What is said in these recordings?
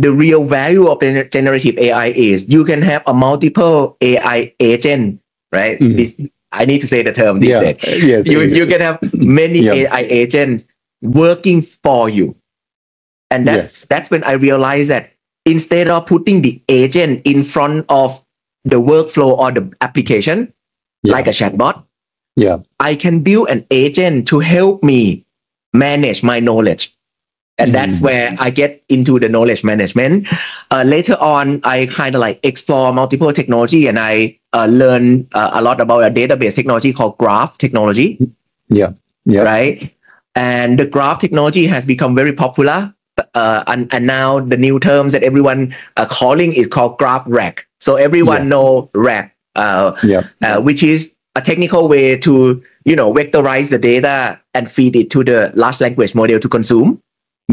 the real value of generative AI is you can have a multiple AI agent, right? Mhm. This I need to say the term. This Yeah. day. Yes. You yes. you can have many Yeah. AI agents working for you, and that's that's when I realized that instead of putting the agent in front of the workflow or the application, Yeah. like a chatbot, Yeah. I can build an agent to help me manage my knowledge. And that's Mhm. where I get into the knowledge management. Uh, later on, I kind of like explore multiple technology and I uh, learn uh, a lot about a database technology called graph technology, Yeah. Yeah. right? And the graph technology has become very popular. Uh, and, and now the new terms that everyone uh, calling is called graph RAG. So everyone Yeah. know RAG. Uh, Yeah. uh, which is a technical way to you know vectorize the data and feed it to the large language model to consume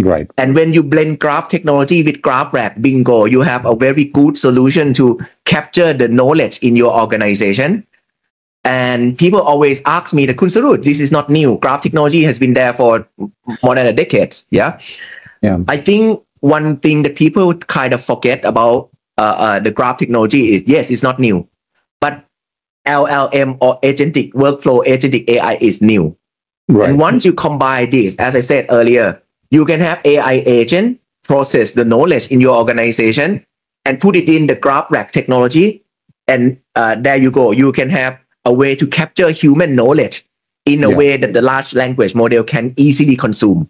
Right. and when you blend graph technology with graph RAG bingo you have a very good solution to capture the knowledge in your organization and people always ask me the Kunsarut, this is not new graph technology has been there for more than a decade yeah Yeah. i think one thing that people kind of forget about uh, uh, the graph technology is yes it's not new but LLM or agentic workflow, agentic AI is new. Right. And once you combine this, as I said earlier, you can have AI agent process the knowledge in your organization and put it in the graph RAG technology. And uh, there you go. You can have a way to capture human knowledge in a Yeah. way that the large language model can easily consume.